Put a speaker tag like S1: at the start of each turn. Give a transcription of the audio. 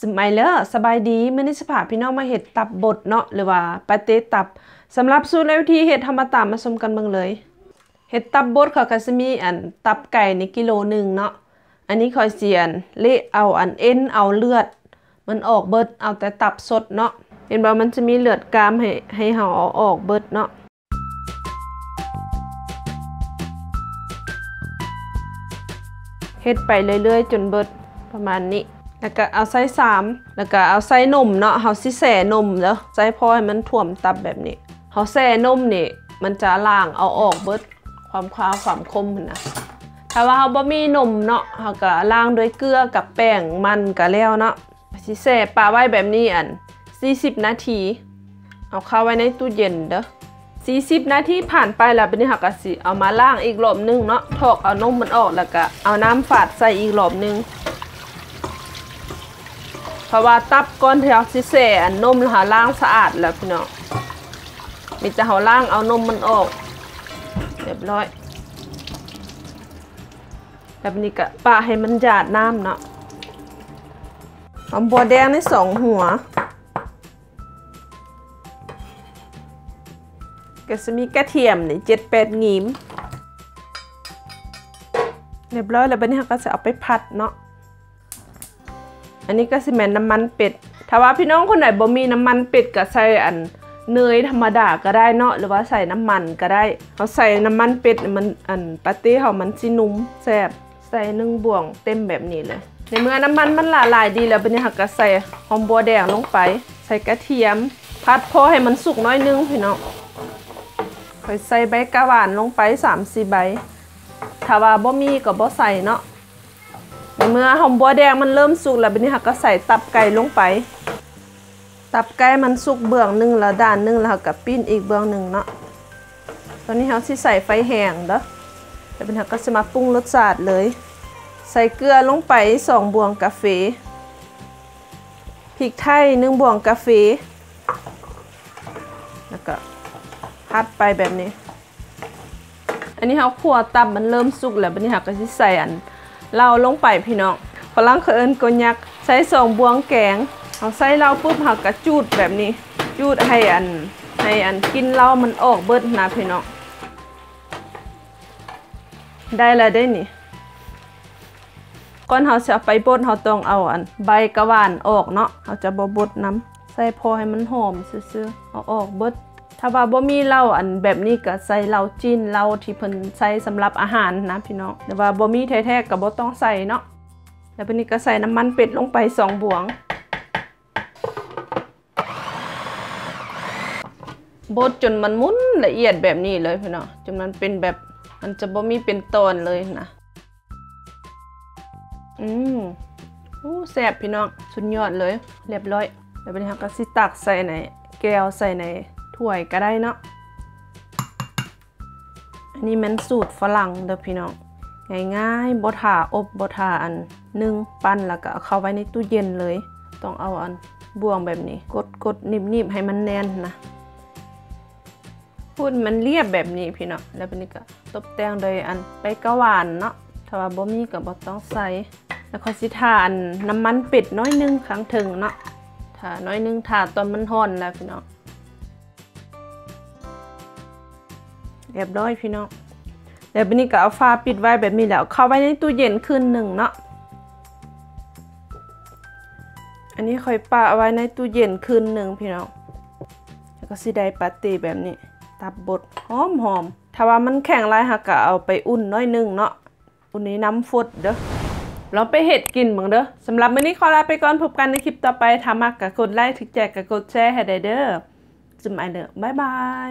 S1: สมัยเลอสบายดีมื้อนี้สิพาพี่น้องมาเฮ็ดตับบดเนาะหรือว่าปาเต้ตับสำหรับสูตรและวิธีเฮ็ดทำมตามมาชมกันบิ่งเลยเฮ็ดตับบดเขาก็สิมีอันตับไก่ในกิโลหนึ่งเนาะอันนี้คอยเสียนเละเอาอันเอ็นเอาเลือด มันออกเบิดเอาแต่ตับสดเนาะเห็นบ่มันจะมีเลือดกามให้ให้เฮาเอาออกเบิดเนาะเฮ็ดไปเรื่อยๆ จนเบิดประมาณนี้ แล้วก็เอาไซส้สามแล้วก็เอาไซส้นมเนาะเฮาสิแส่นมเด้อใส่พอให้มันท่วมตับแบบนี้เฮาแส่นมนี่มันจะล้างเอาออกเบิดความคาวความคมนะถ้าว่าเฮาบ่มีนมเนาะเฮาก็ล้างด้วยเกลือกับแป้งมันก็แล้วเนาะสิแส่ปลาไว้แบบนี้อัน 40 นาที เอาเข้าไว้ในตู้เย็นเด้อ40 นาทีผ่านไปแล้วเป็นนี้หักกะสิเอามาล้างอีกรอบนึงเนาะถอกเอานมมันออกแล้วก็เอาน้ำฝาดใส่อีกรอบนึง เพราะว่าตับก้อนที่เราสิเสอันนมเราล้างสะอาดแล้วพี่น้องมีแต่เราล้างเอานมมันออกเรียบร้อยแบบนี้ก็ปะให้มันหยาดน้ำเนาะหอมบัวแดงในสองหัวก็จะมีกระเทียมนี่เจ็ดแปดงิมเรียบร้อยแล้วบัดนี้เราก็จะเอาไปผัดเนาะ อันนี้ก็สิแม่นน้ำมันเป็ด ถ้าว่าพี่น้องคนไหนบ่มีน้ำมันเป็ดก็ใส่อันเนยธรรมดาก็ได้เนาะหรือว่าใส่น้ำมันก็ได้เขาใส่น้ำมันเป็ดมันอันปาเต้เขามันสินุ่มแซ่บใส่หนึ่งบ่วงเต็มแบบนี้เลย ในเมื่อน้ำมันมันละลายดีแล้วบัดนี้เราก็ใส่หอมบัวแดงลงไป ใส่กระเทียมผัดพอให้มันสุกน้อยนึงพี่น้องค่อยใส่ใบกระหวานลงไป3-4ใบถ้าว่าบ่มีก็บ่ใส่เนาะ เมื่อหอมบัวแดงมันเริ่มสุกแล้วบัดนี้ค่ะก็ใส่ตับไก่ลงไป ตับไก่มันสุกเบื้องหนึ่งแล้วด้านหนึ่งแล้วก็ปิ้นอีกเบื้องหนึ่งเนาะตอนนี้เราสิใส่ไฟแห้งเด้อแล้วบัดนี้ก็จะมาปรุงรสชาติเลย ใส่เกลือลงไป2บวงกาแฟพริกไทย1บวงกาแฟแล้วก็พัดไปแบบนี้ อันนี้เขาขั่วตับมันเริ่มสุกแล้วบันนี้ค่ะก็สิใส่อัน เหล้าลงไปพี่น้องฝรั่งเขินกยักใส่สองบวงแกงเอาใส่เหล้าปุ๊บเขาก็จูดแบบนี้ จูดให้อันให้อันกินเหล้ามันออกเบิดนะพี่น้องได้แล้วได้นี่ก่อนเขาจะไปบดเขาต้องเอาอันใบกระวานออกเนาะเขาจะบ่บดน้ำใส่พอให้มันหอมซื่อๆเอาออกเบิด ถ้าว่าบ่มีเหล้าอันแบบนี้ก็ใส่เหล้าจีนเหล้าที่เพิ่นใส่สำหรับอาหารนะพี่น้องแต่ว่าบ่มีแท้ๆก็บ่ต้องใส่เนาะแล้วบัดนี้ก็ใส่น้ำมันเป็ดลงไป2บวงบดจนมันมุนละเอียดแบบนี้เลยพี่น้องจนมันเป็นแบบมันจะบ่มีเป็นตอนเลยนะอืมโอ้แซ่บพี่น้องสุดยอดเลย เรียบร้อย แล้วบัดนี้ก็สิตักใส่ในแก้วใส่ใน ถ้วยก็ได้เนาะ อันนี้มันสูตรฝรั่งเด้อพี่น้อง ง่ายๆบทาอบบทาอันนึ่งปั้นแล้วก็เอาเข้าไว้ในตู้เย็นเลย ต้องเอาอันบ่วงแบบนี้ กดกดนิบๆให้มันแน่นนะ พูดมันเรียบแบบนี้พี่น้องแล้วเป็นนี้ก็ตบแต่งโดยอันไปกะหวานเนาะถ้าว่าบ่มีก็บ่ต้องใส่แล้วก็สิทาอันน้ำมันเป็ดน้อยนึงครั้งถึงเนาะถ้าน้อยนึงทาตอนมันร้อนแล้วพี่น้อง เรียบร้อยพี่น้องเดี๋ยววันนี้ก็เอาฟ้าปิดไว้แบบนี้แล้วเข้าไว้ในตู้เย็นคืนหนึ่งเนาะอันนี้ค่อยปาเอาไว้ในตู้เย็นคืนหนึ่งพี่น้องแล้วก็สิได้ปาเต้แบบนี้ ตับบดหอมหอมถ้าว่ามันแข็งไรหักก็เอาไปอุ่นน้อยหนึ่งเนาะอุ่นนี้น้ำฟดเด้อเราไปเห็ดกินบ้างเด้อสำหรับวันนี้ขอลาไปก่อนพบกันในคลิปต่อไปถ้ามักก็กดไลค์ถึกแจกก็กดแชร์ให้ได้เด้อจุ๊มไอเด้อบ๊ายบาย